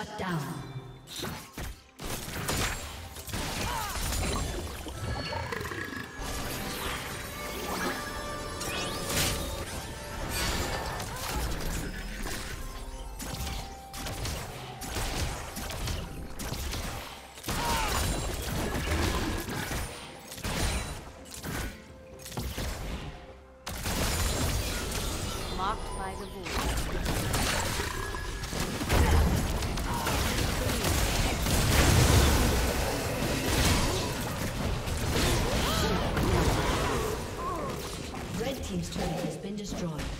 Shut down. destroyed.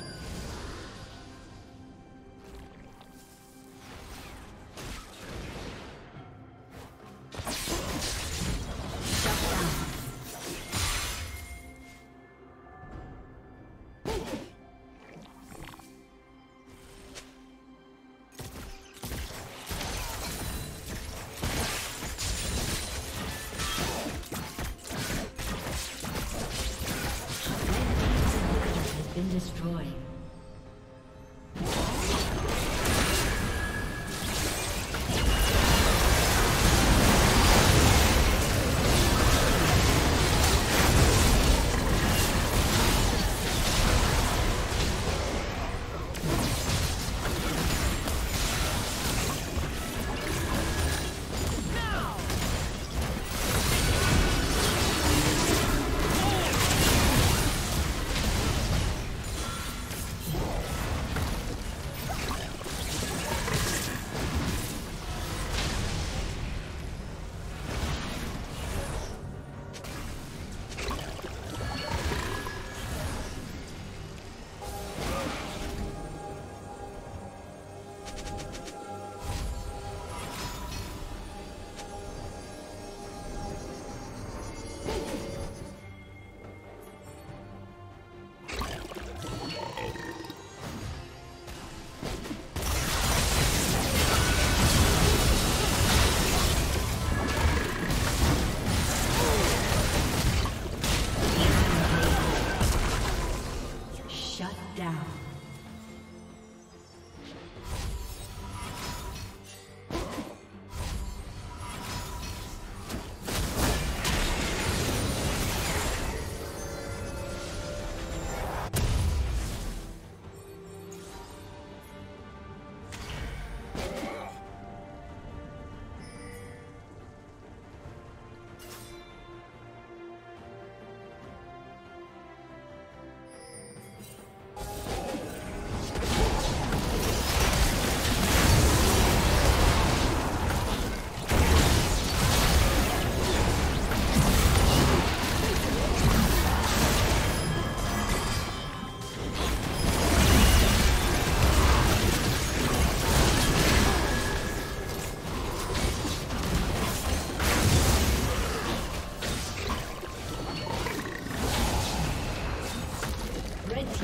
destroyed.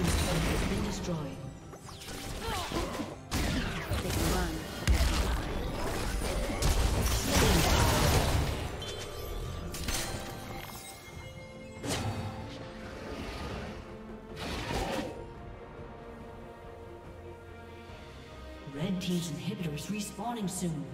Been destroyed. Red Team's inhibitor is respawning soon.